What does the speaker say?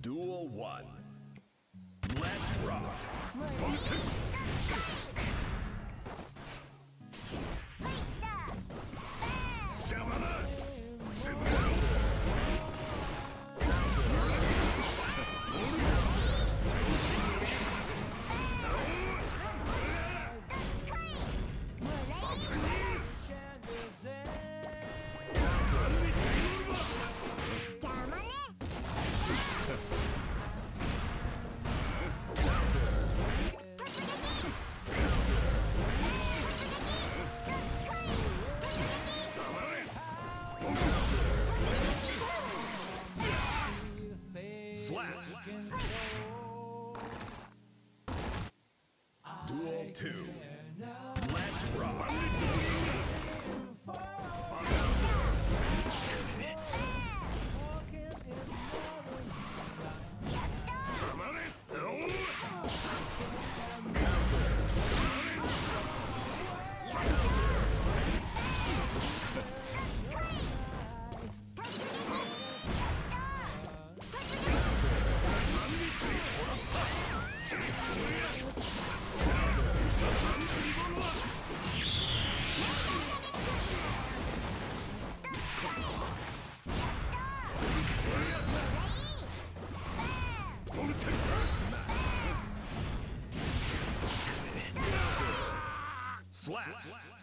Duel 1. Slap. Duel 2. slash. slash.